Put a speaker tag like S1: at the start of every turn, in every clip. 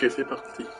S1: Ok, c'est parti.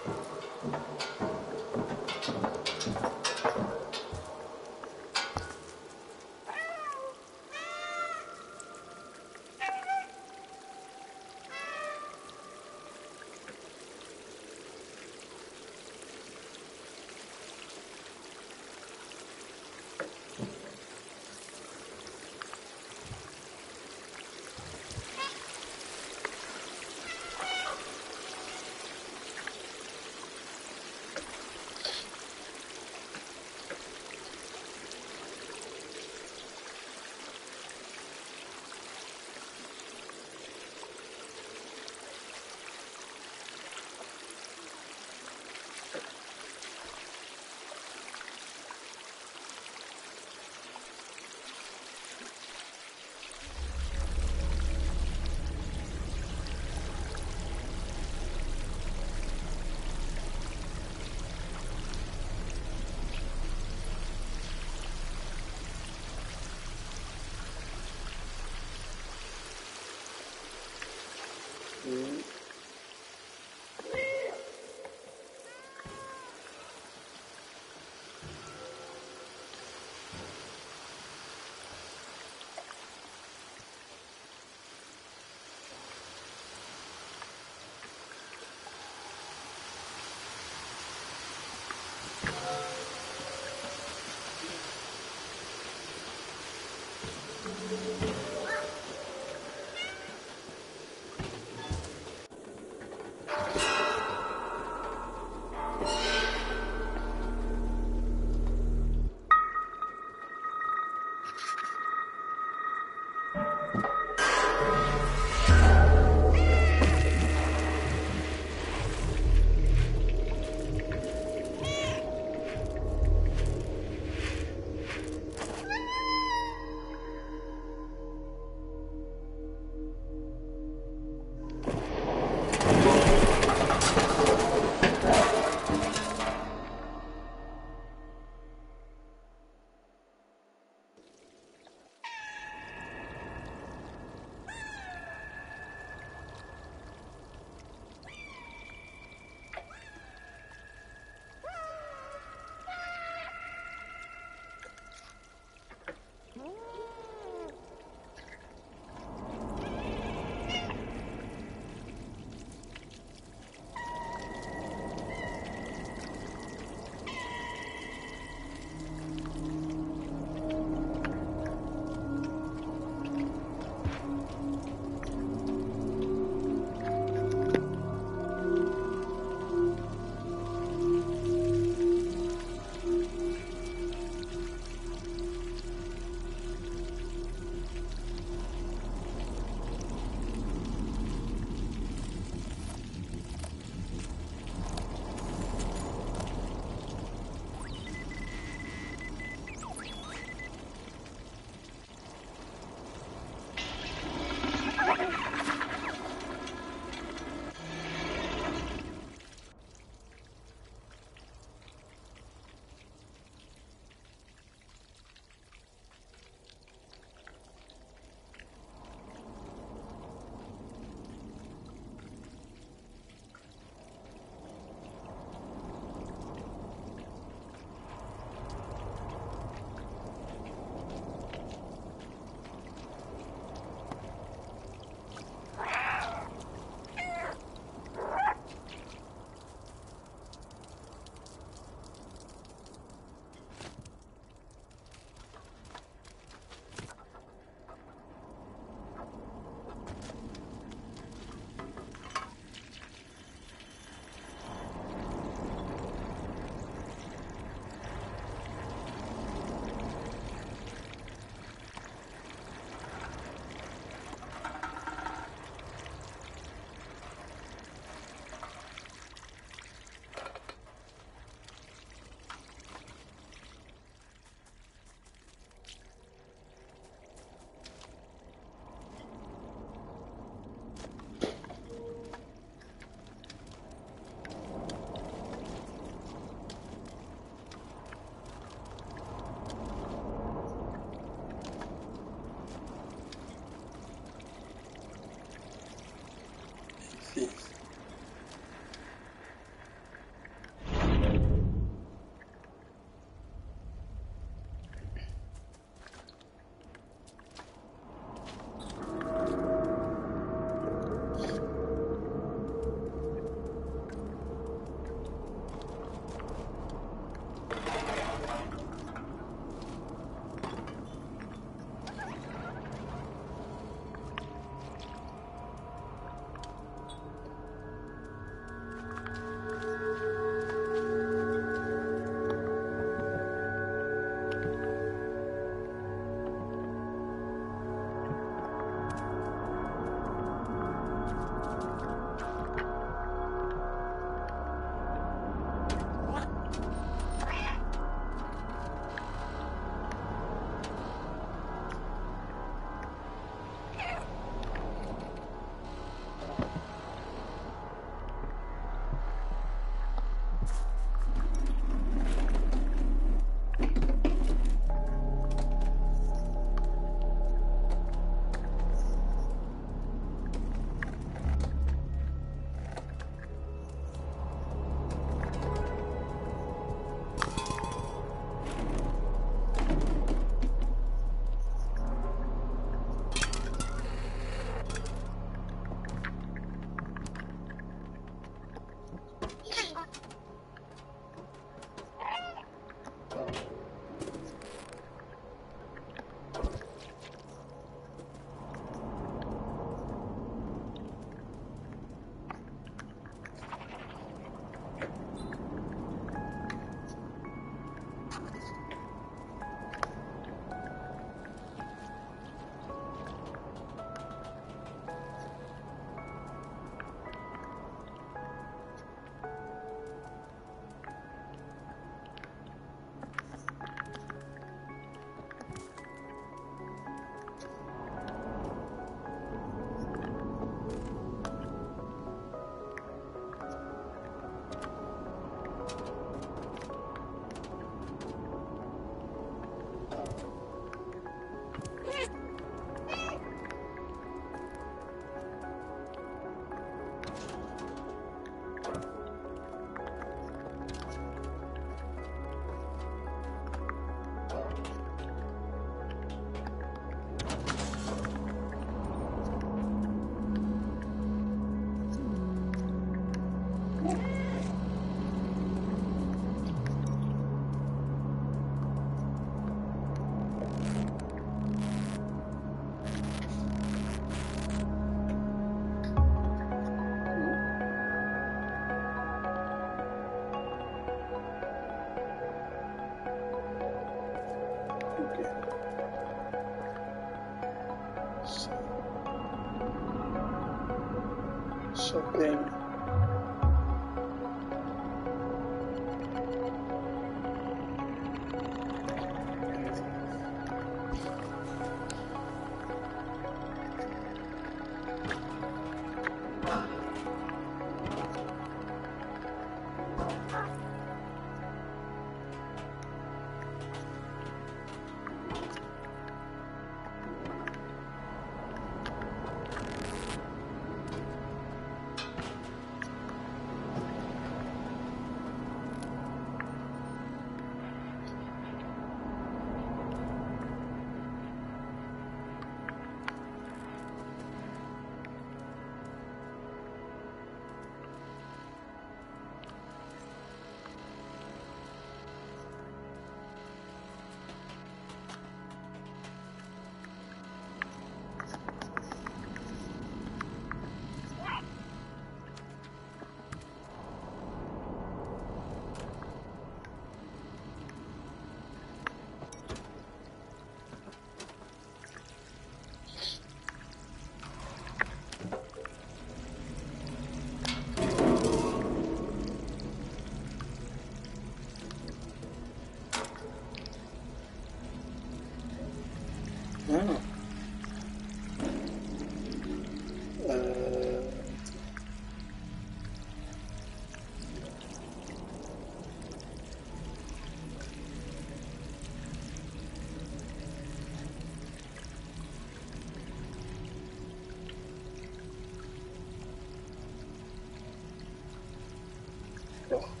S2: proyecto.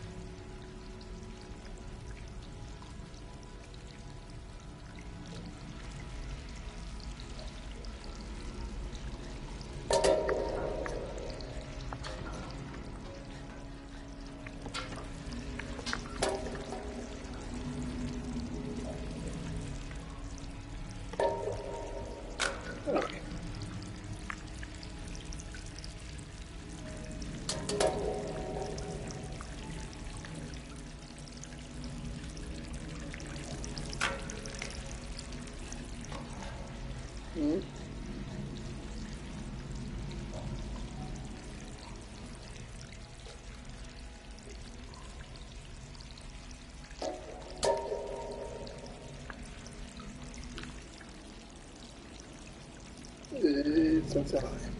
S2: Et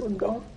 S2: Je suis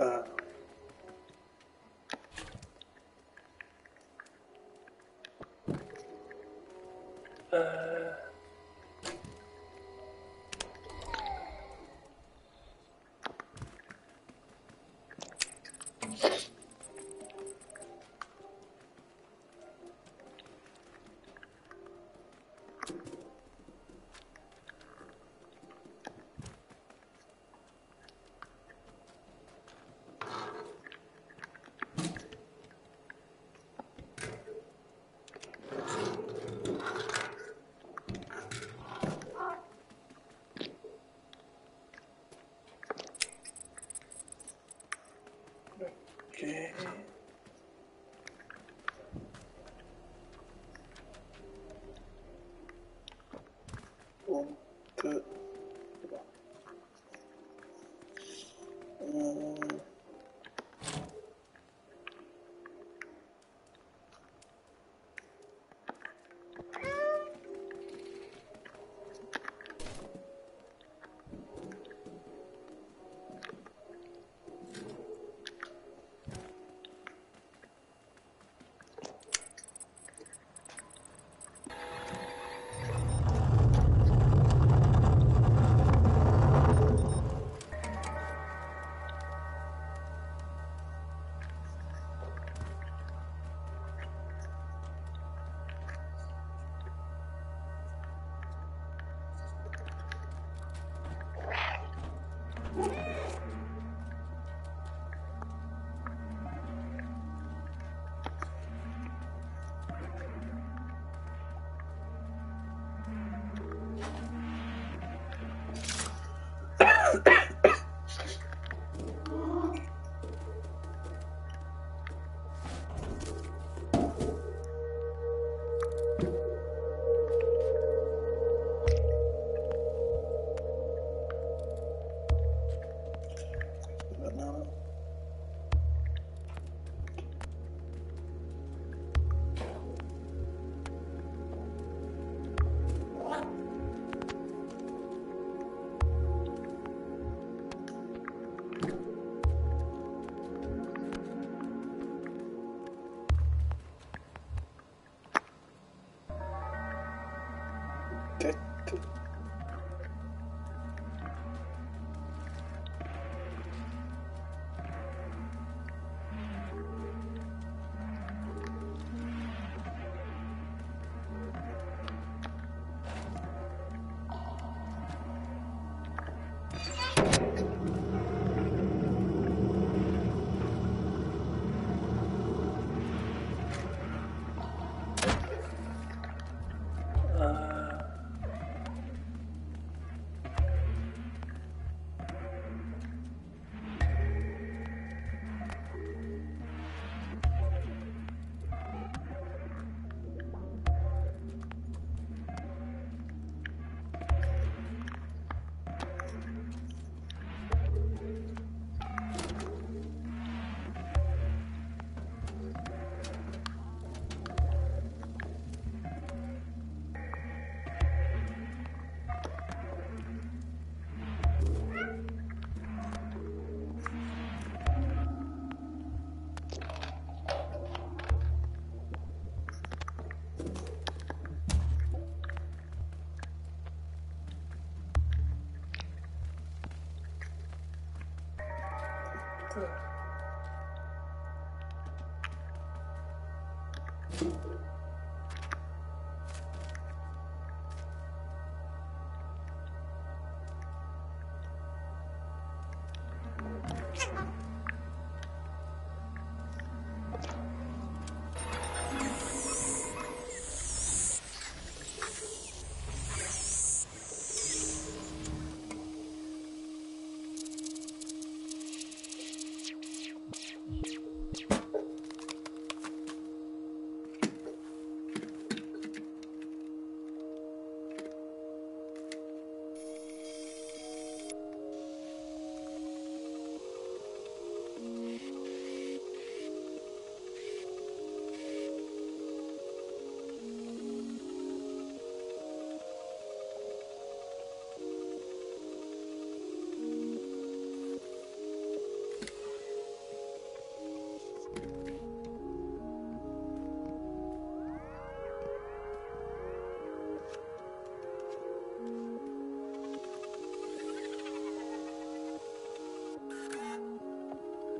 S2: Ah. Euh. Ok.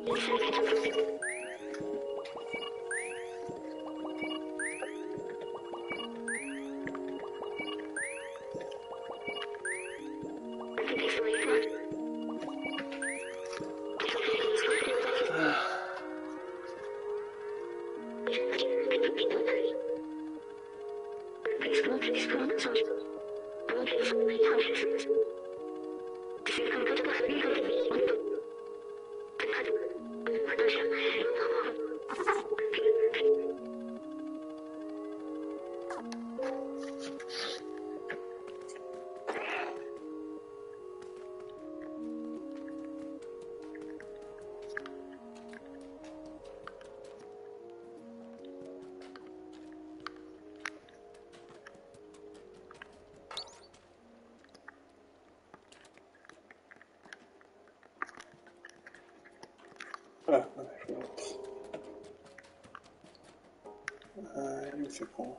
S3: É, pronto.
S2: 結構。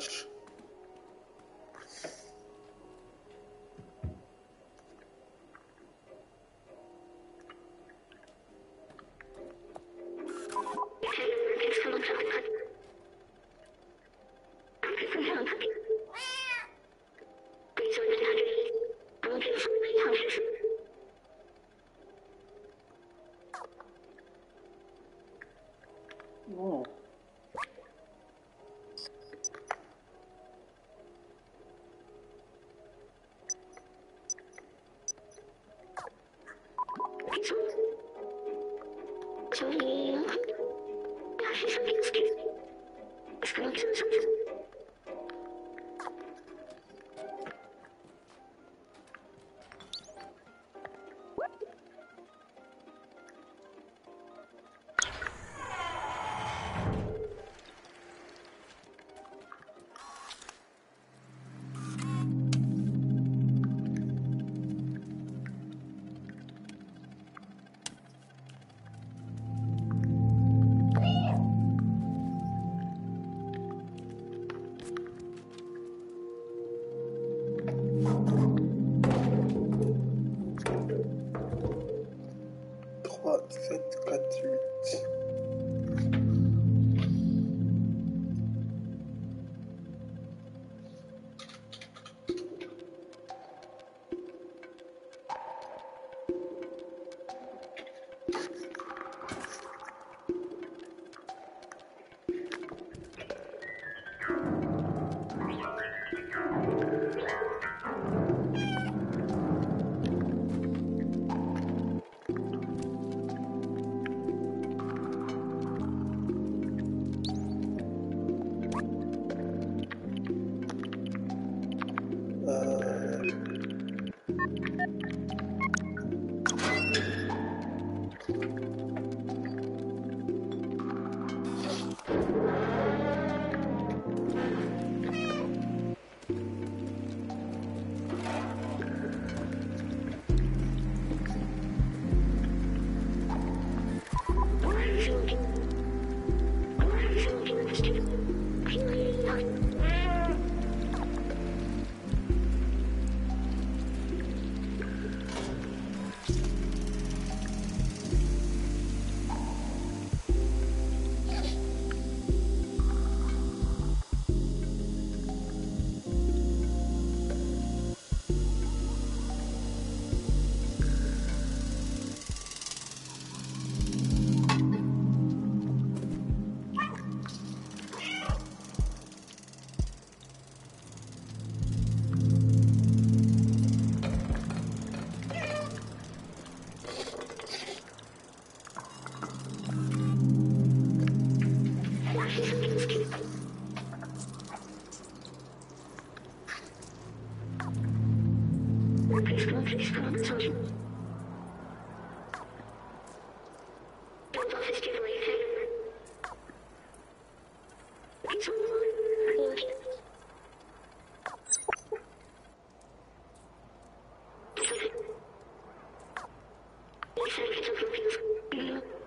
S2: Ficou.
S3: Lichtspitzkind. Ich fürchte, wir werden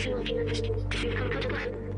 S3: 私を受け流して、薬使うことが。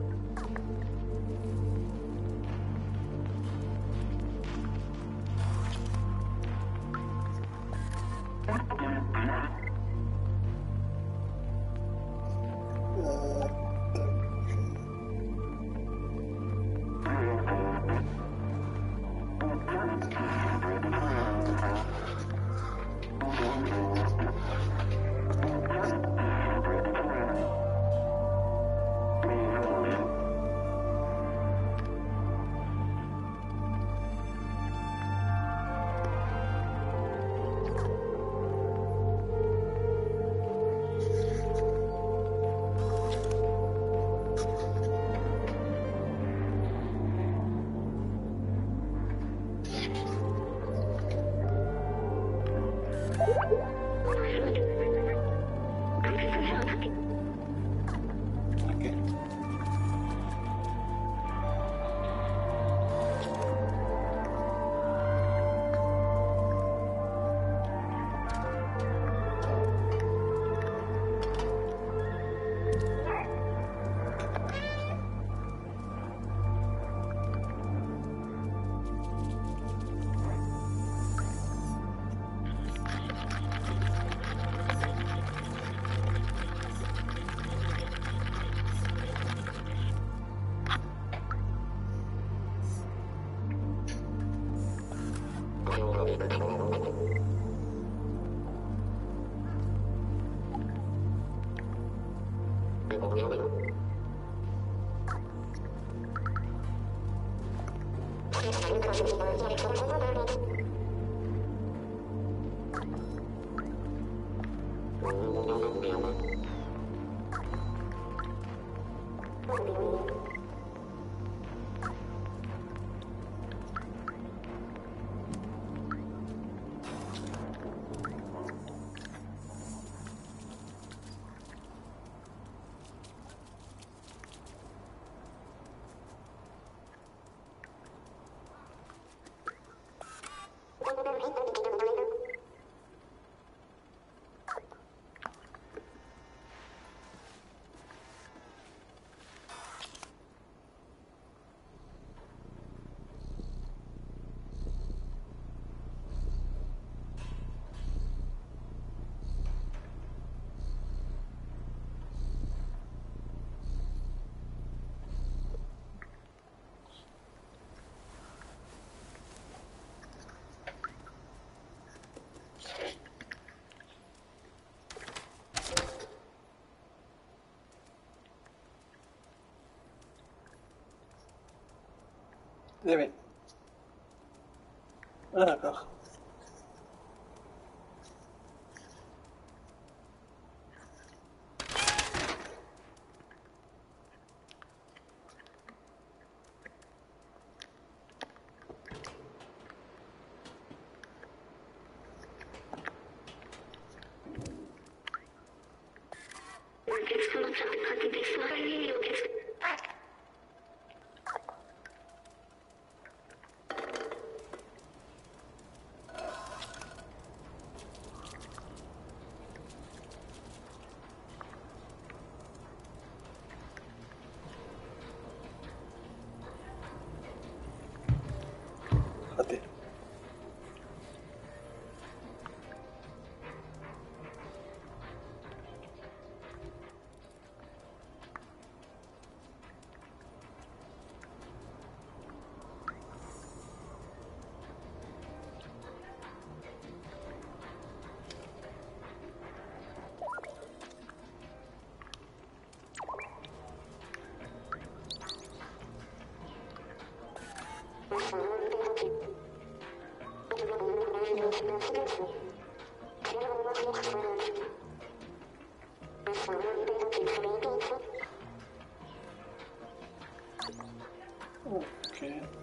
S2: Eh oui. Ah, d'accord. ね。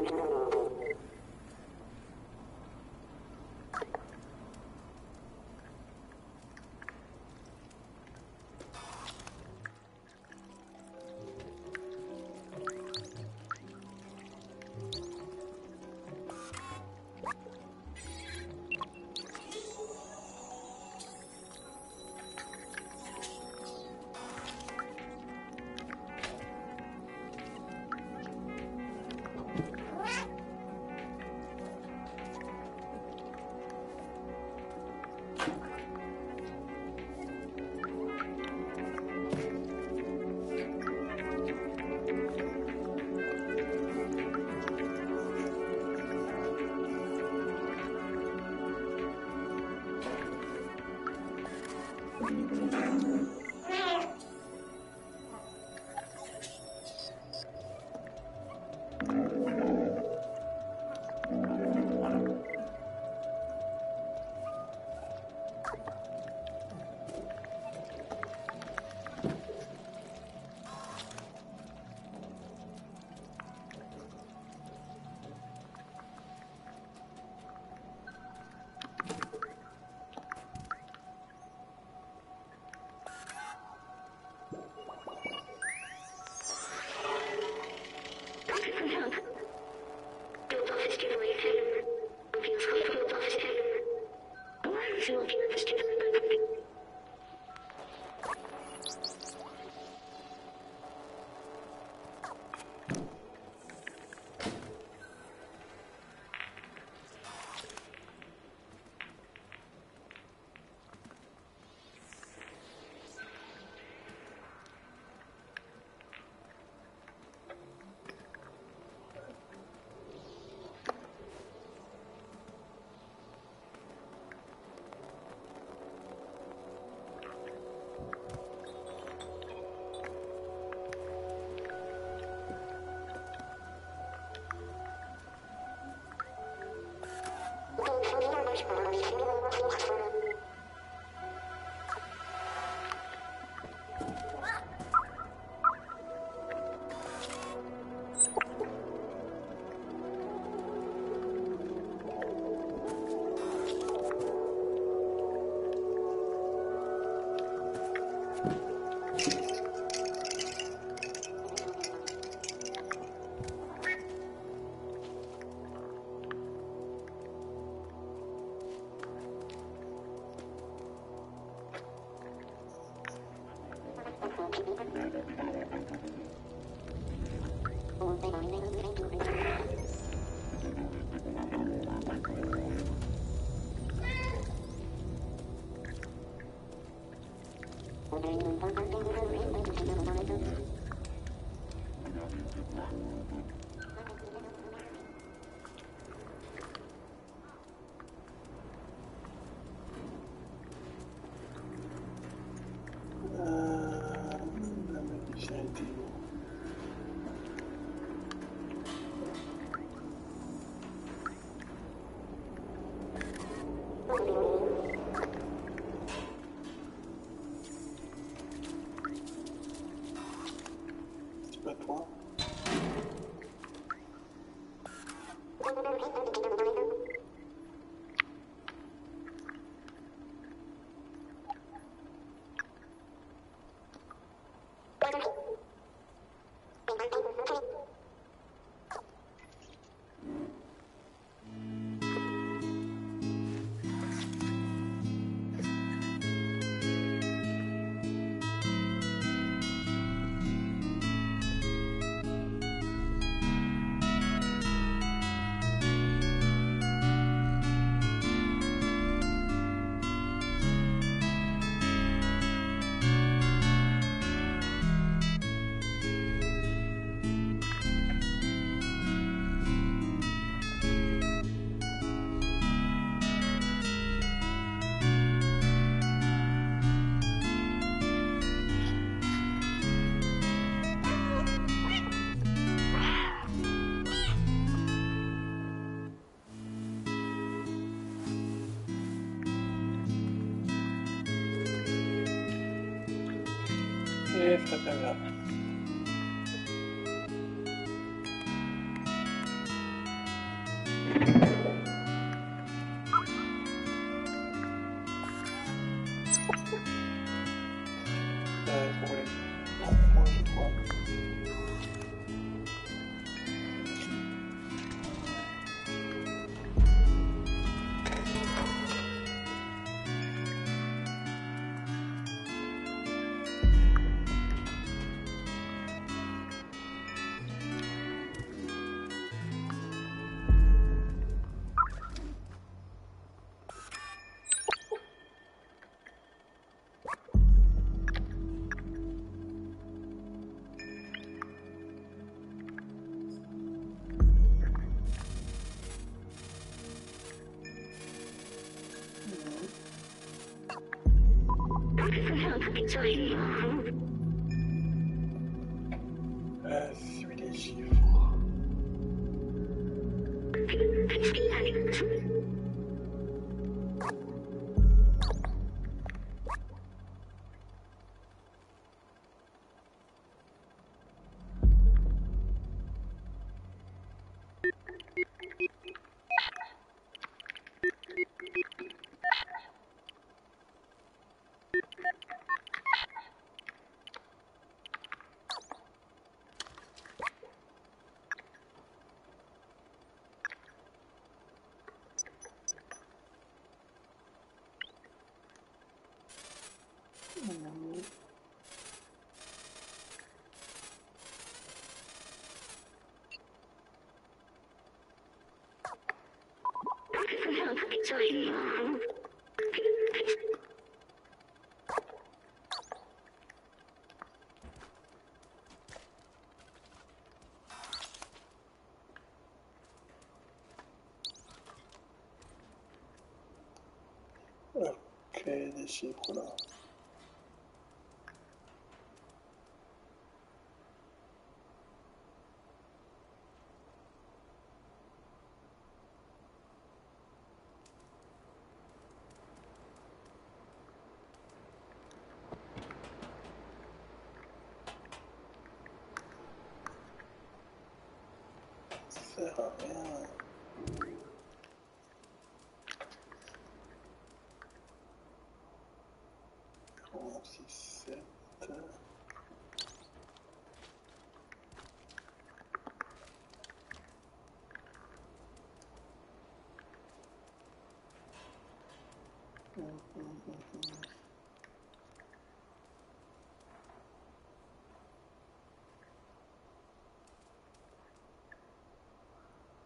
S3: to Ah, time.
S2: Okay, this is what I'll 嗯嗯嗯嗯，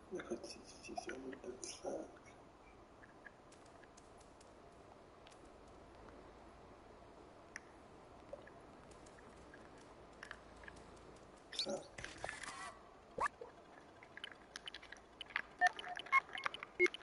S2: 那个几几几几万的菜。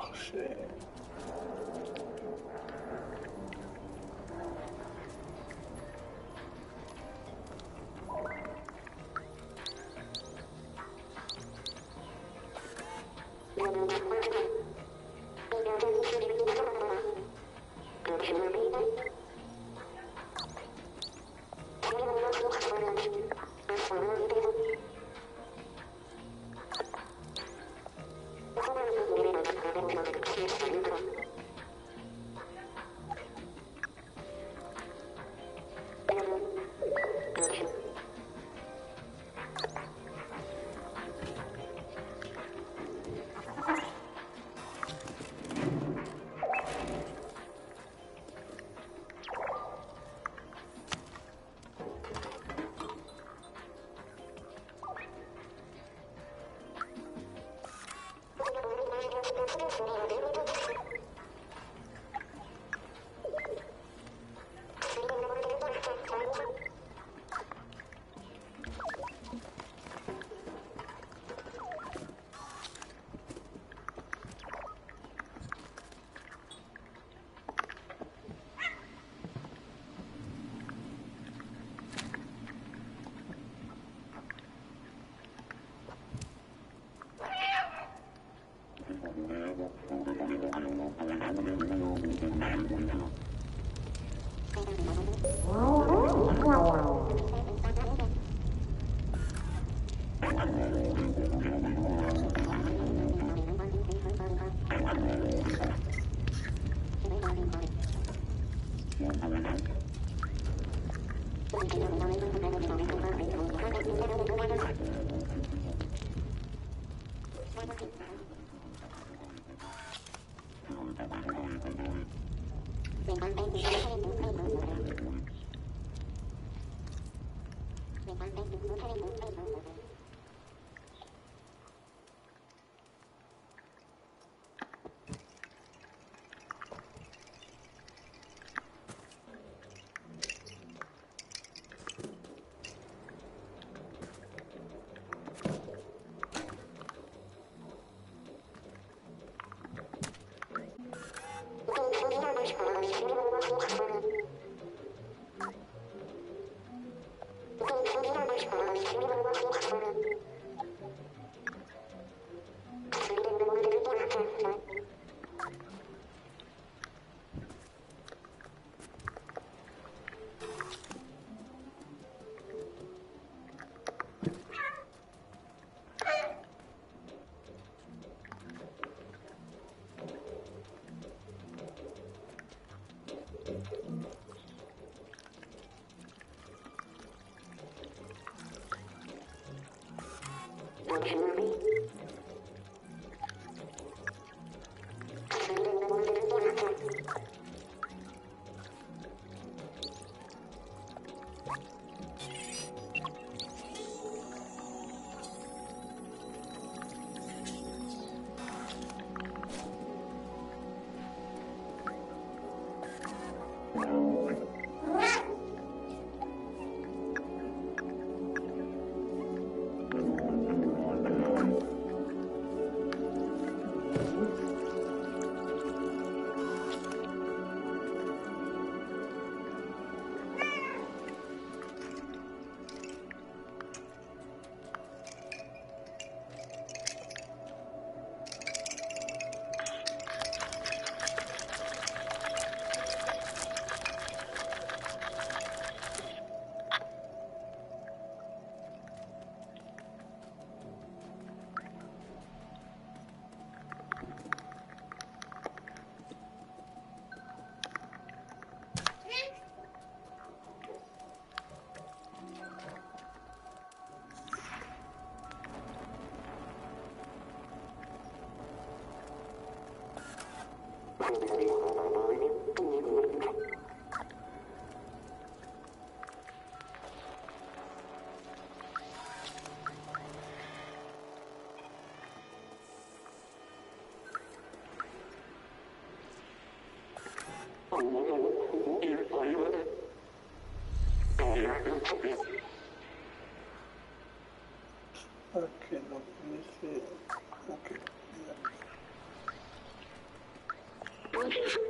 S2: 老师思い出のないところ。on baby Watching Okay, let me see.
S3: Ouais. Pas faux.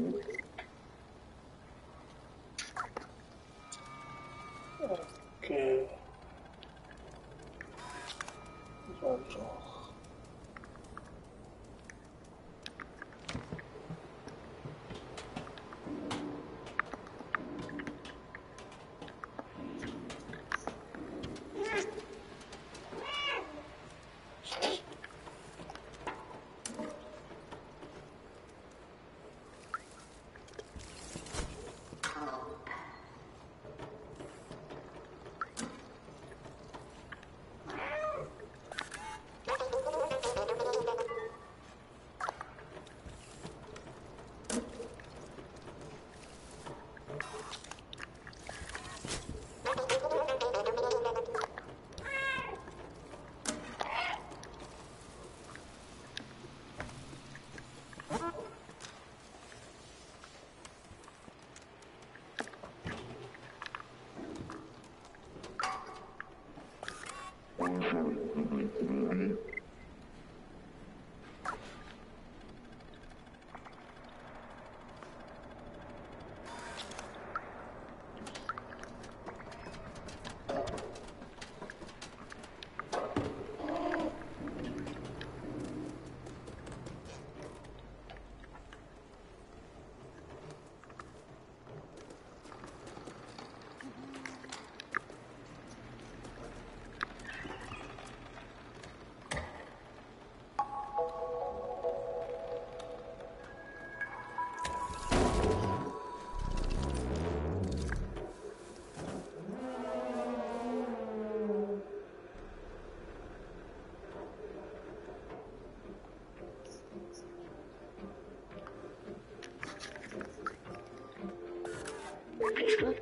S2: concluir.
S3: Porque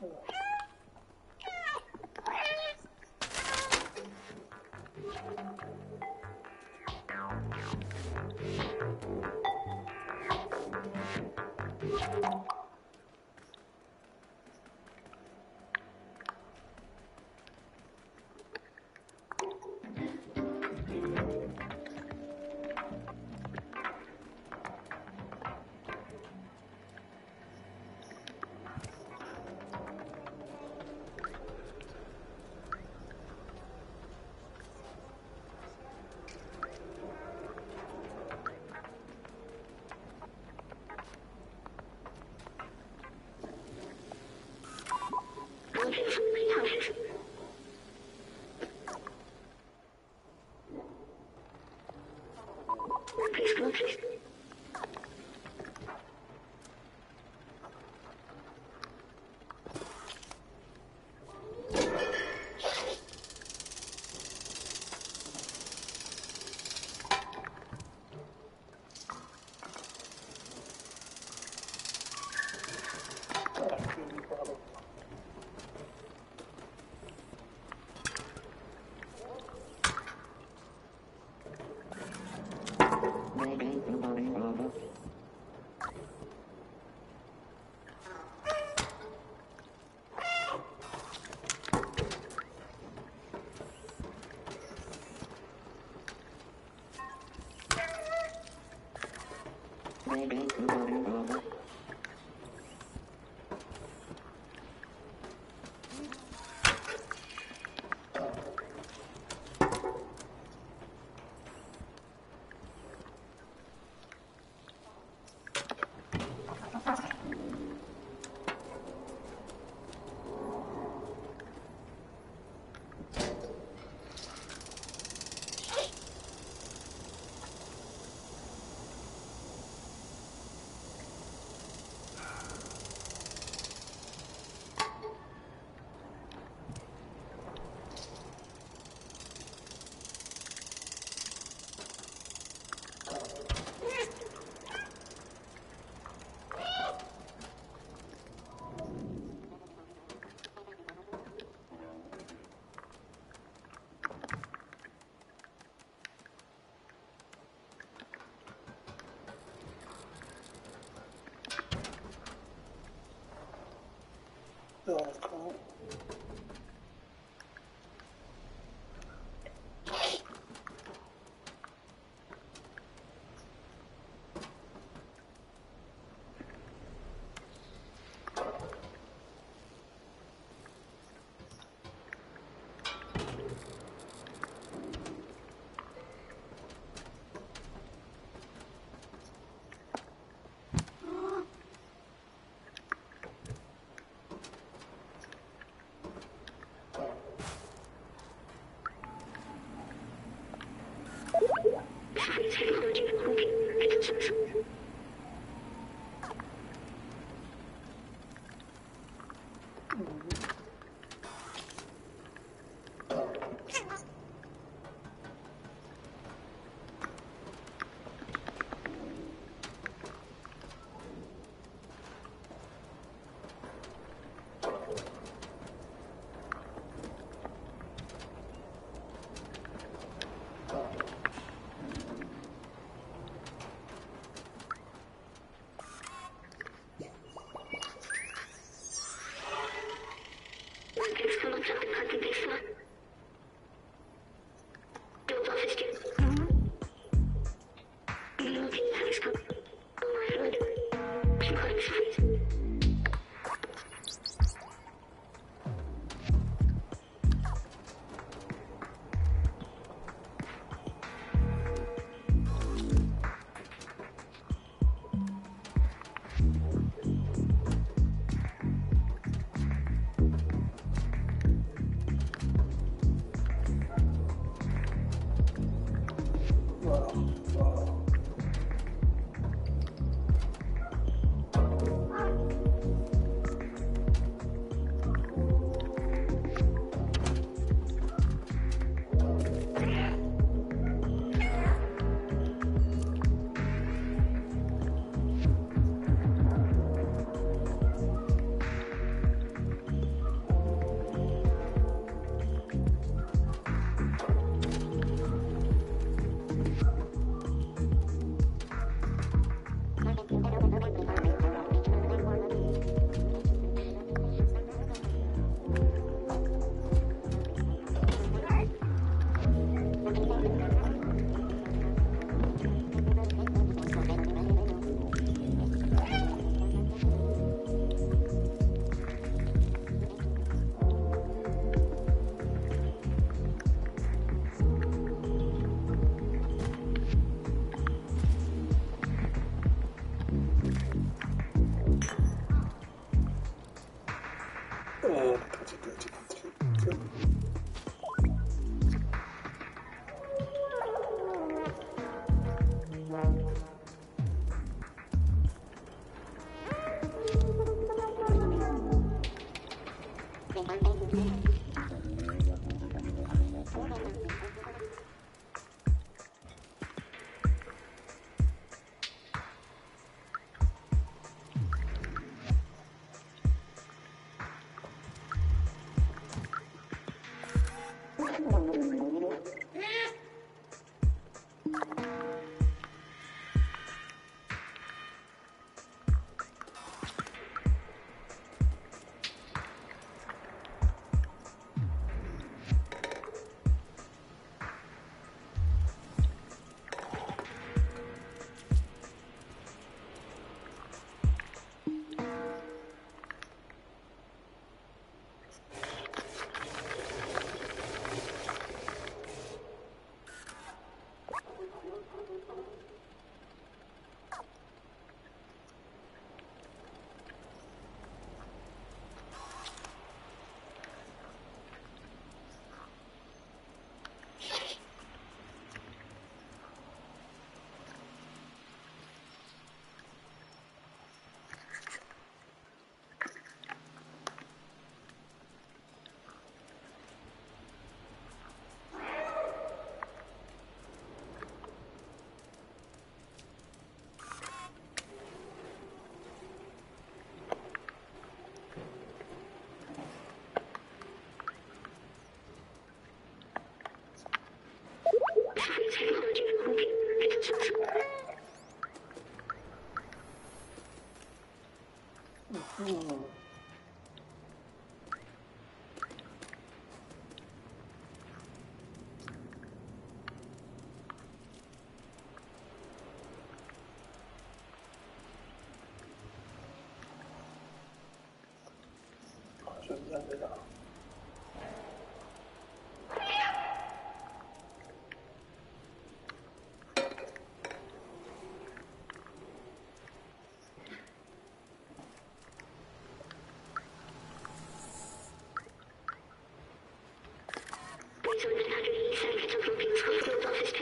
S2: four.
S3: Leave
S2: Bank of America. That's cool.
S3: 法律裁定到这份，
S2: Thank you. ちょっと残念だな。
S3: Please, with an under inside, it's a Philippines, go to the office,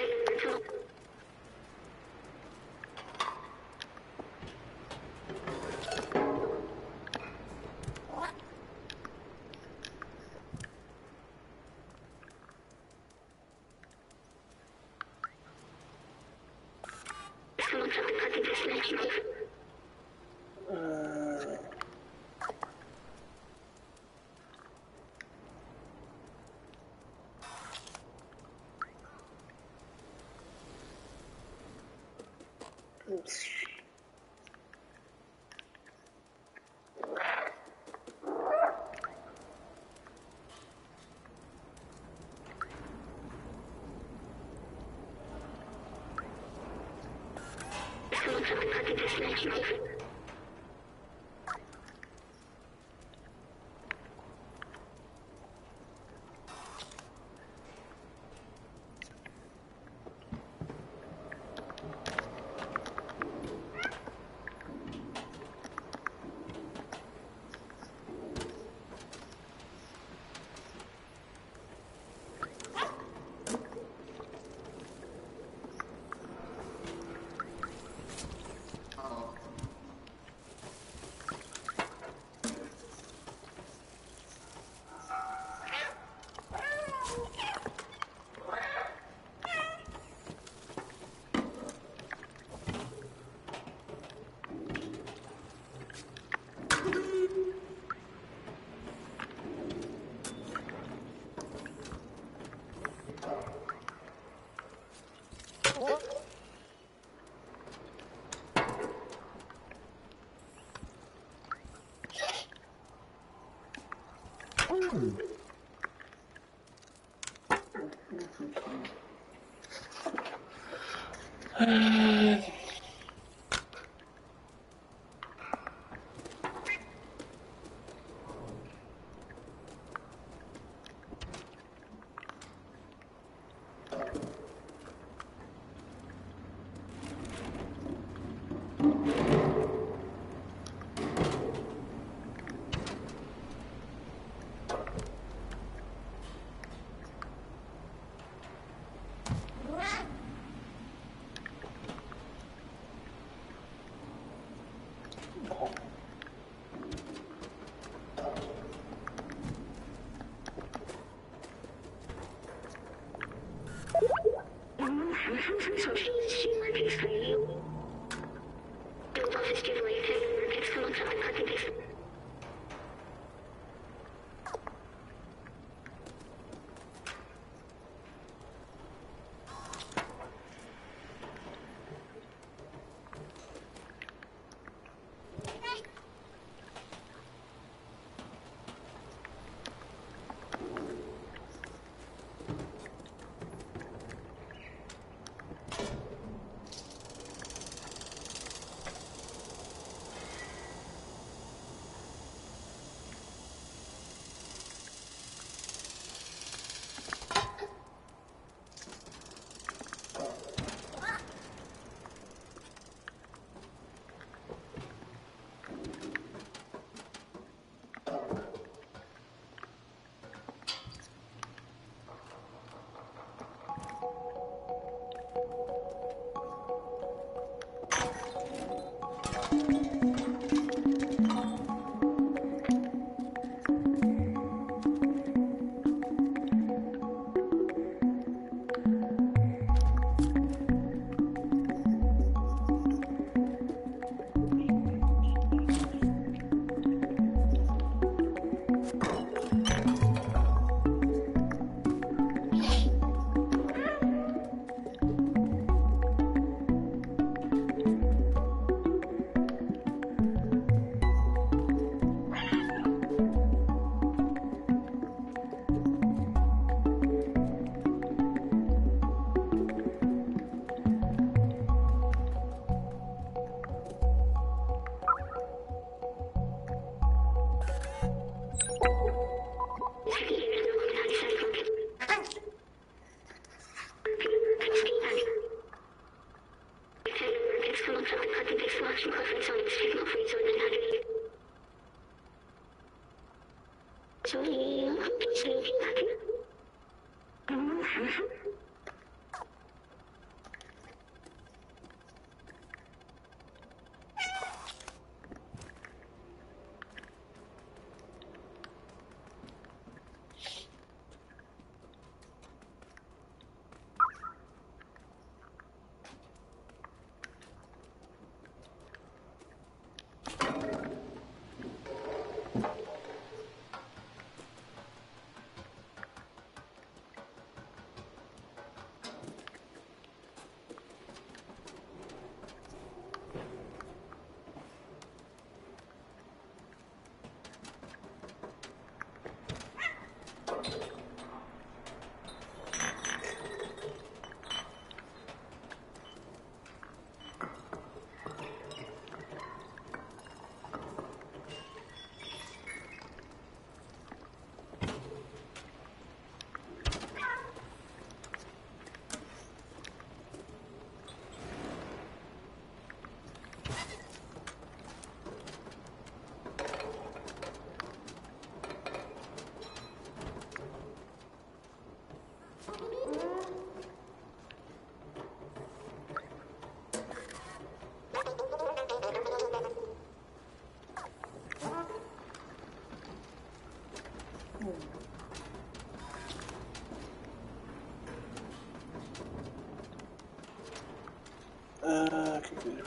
S3: Uh. かけてしまいま。Hmm. come from socially streamed pics from you. Build off this giveaway, pick, pics, come on top, and click and pics.
S2: Ah, ¿qué quería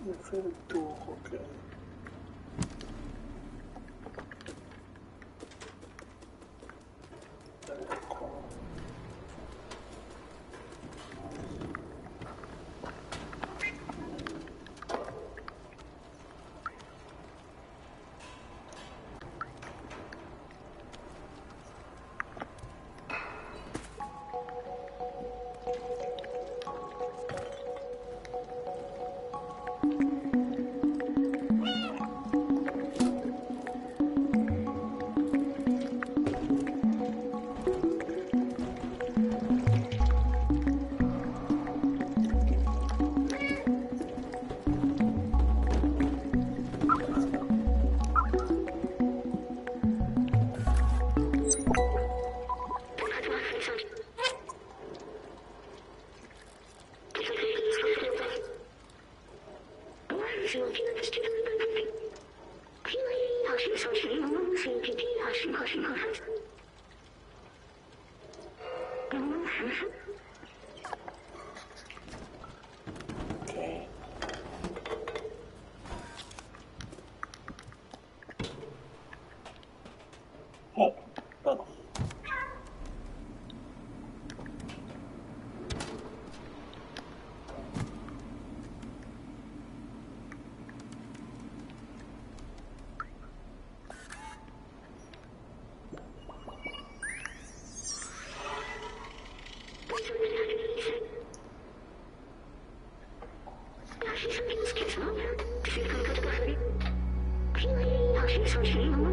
S2: Me fue el tubo, ok.
S3: 从水吗，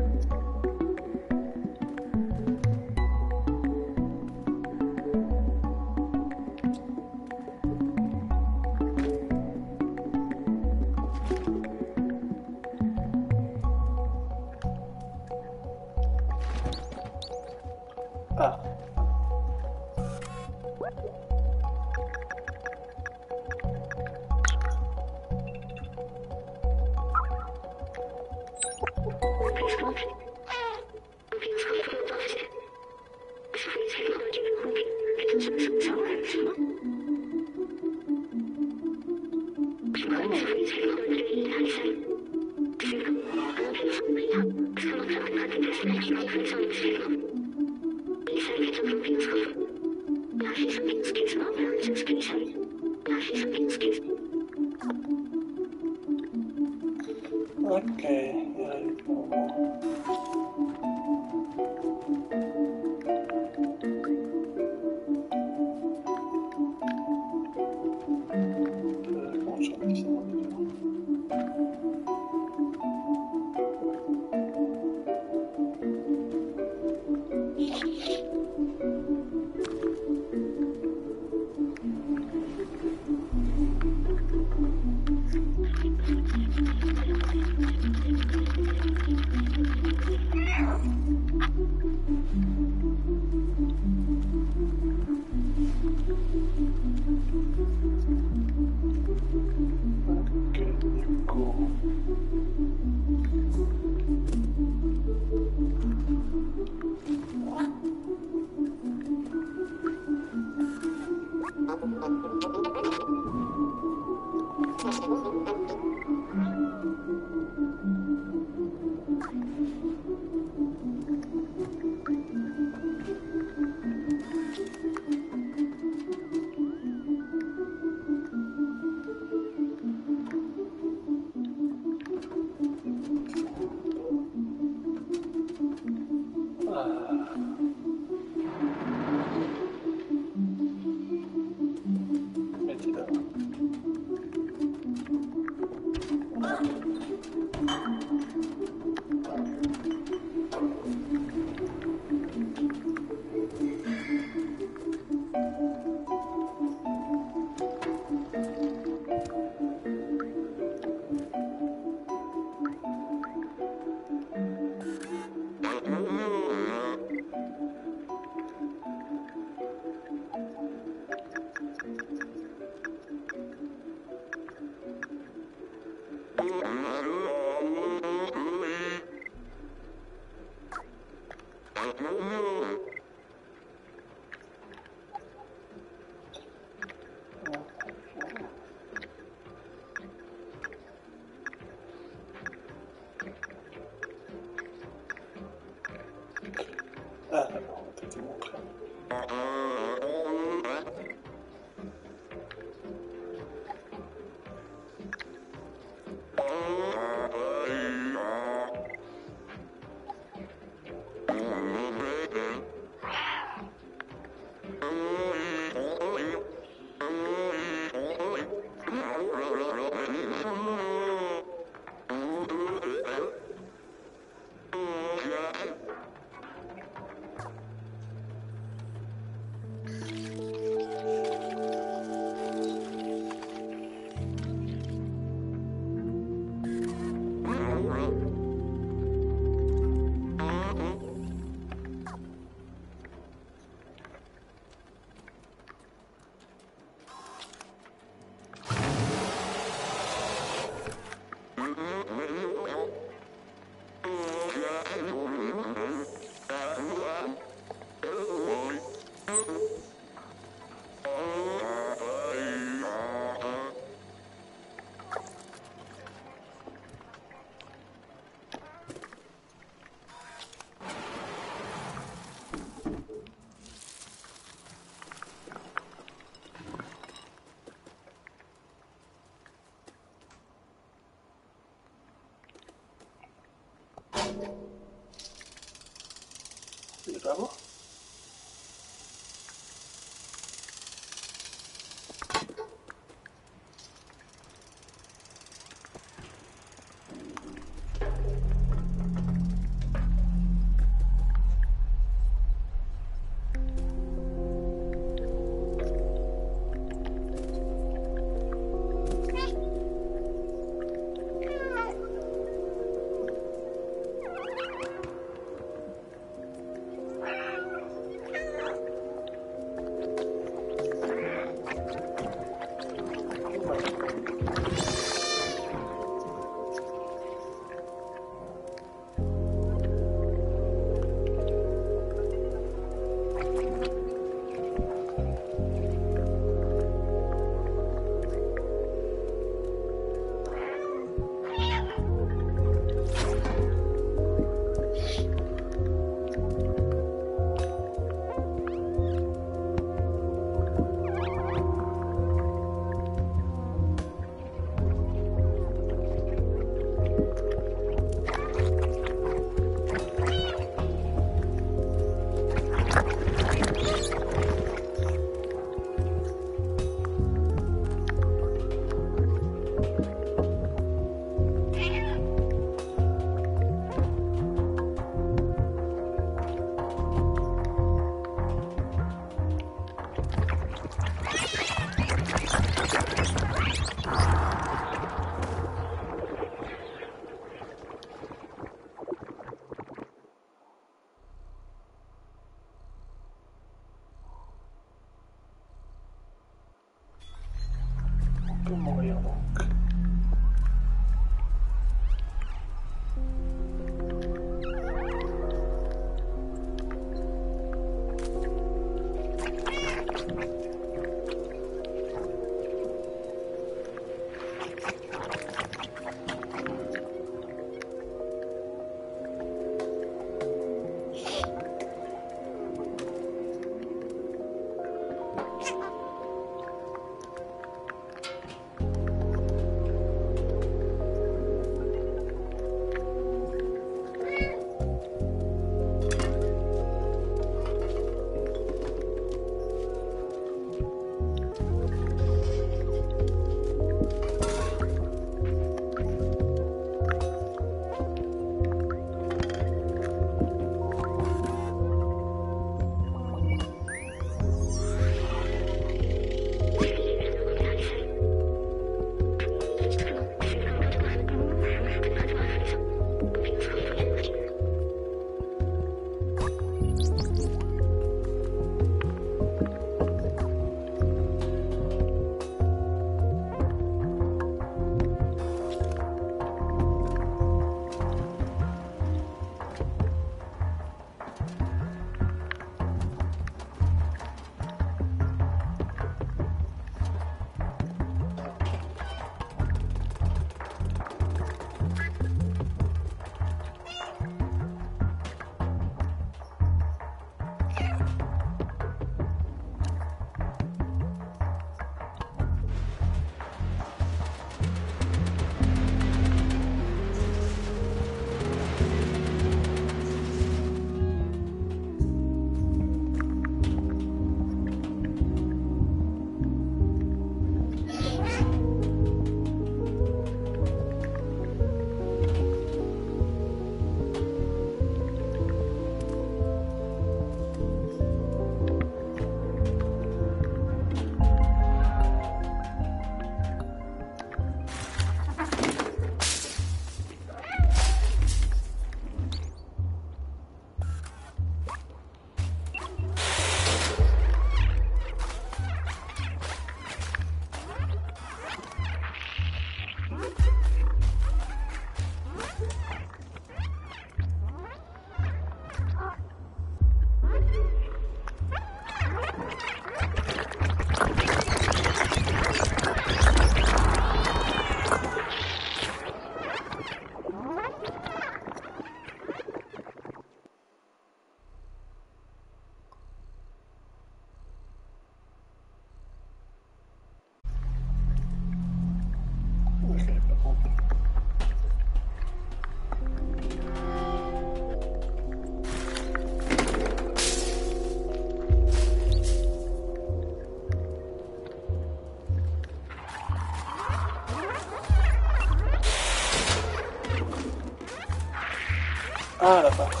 S2: 알았다.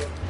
S2: C'est...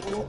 S2: 不用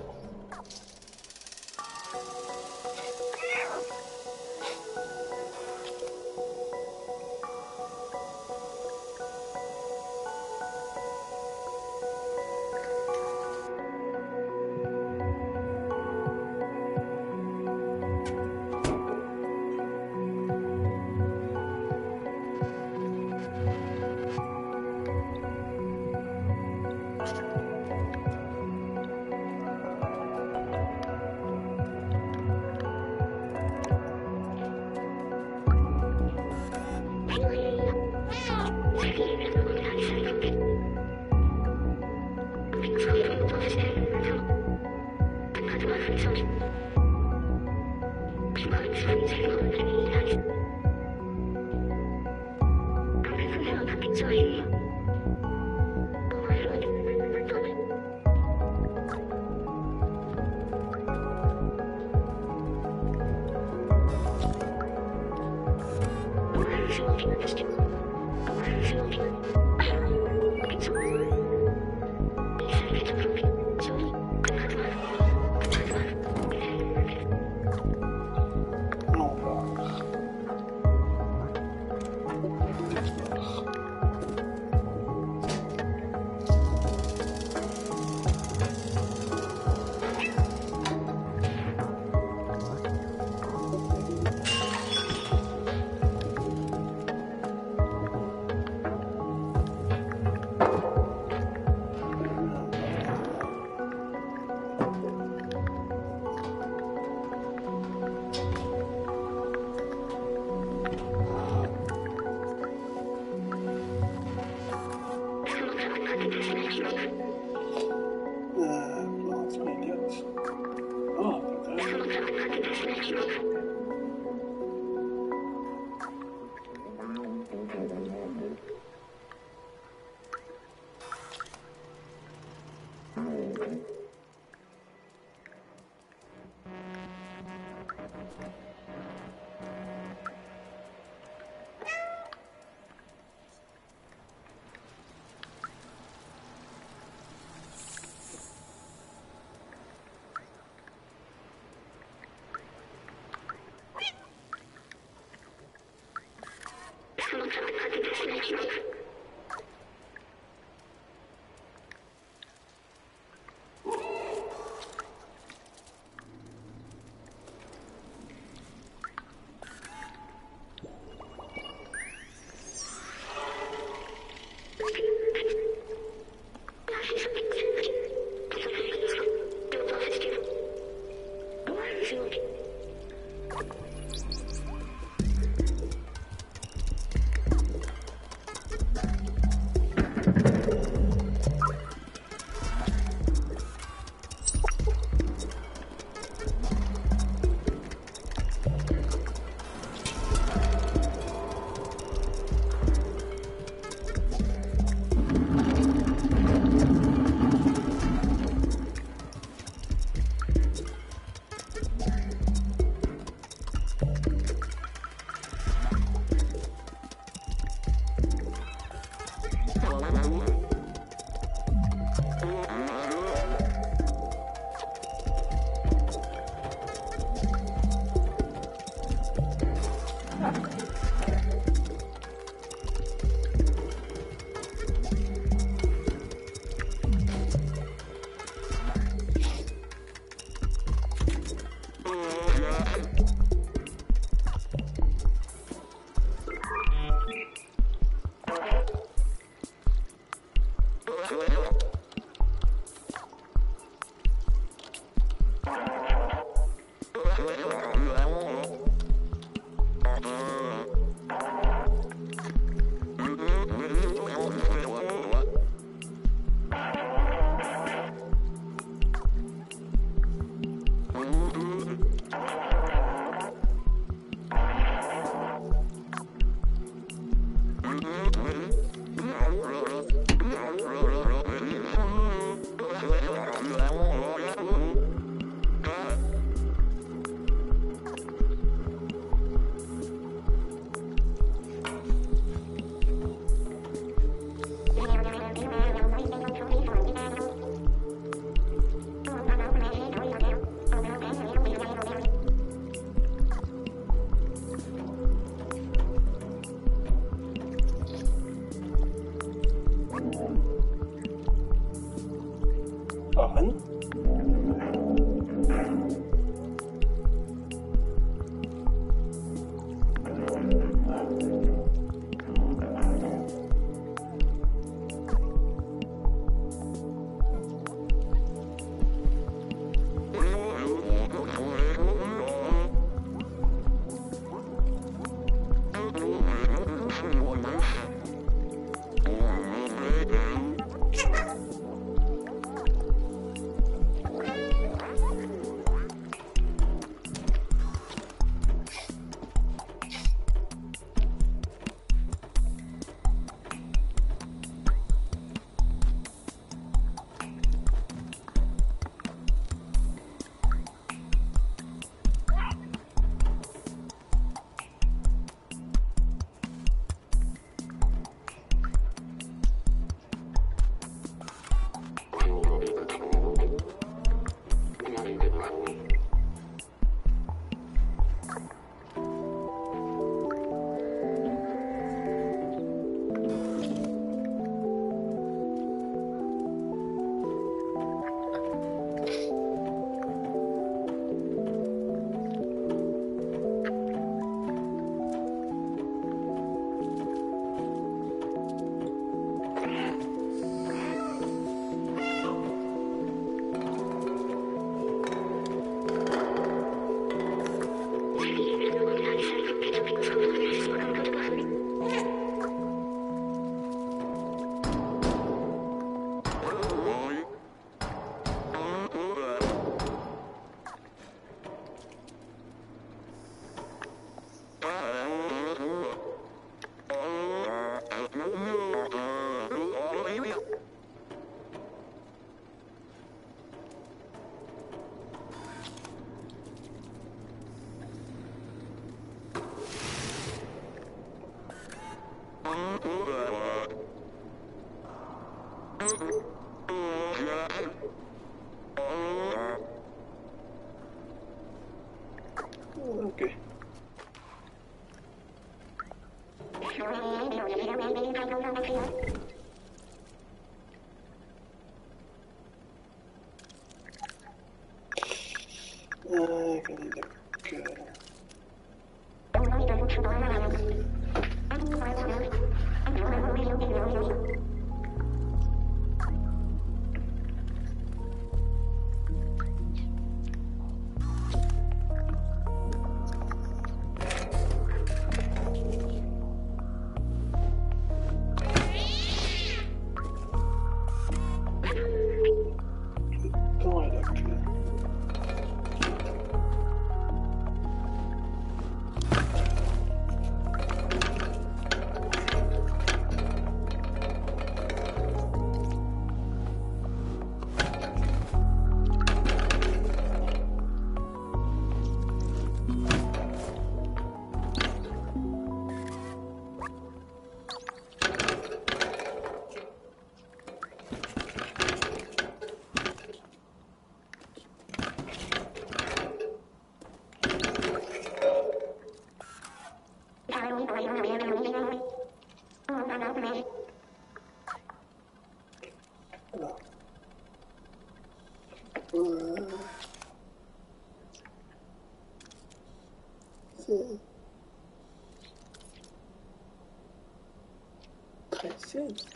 S2: très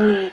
S2: Allez,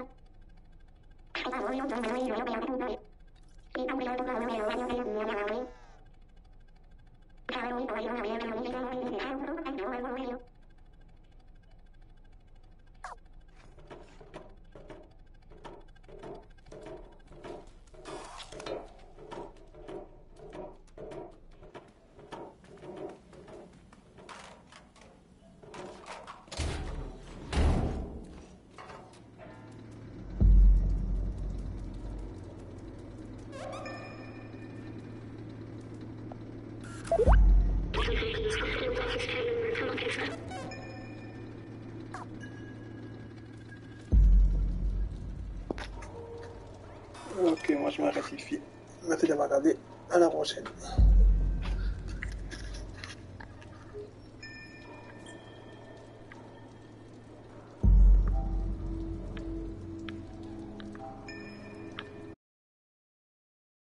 S2: luego se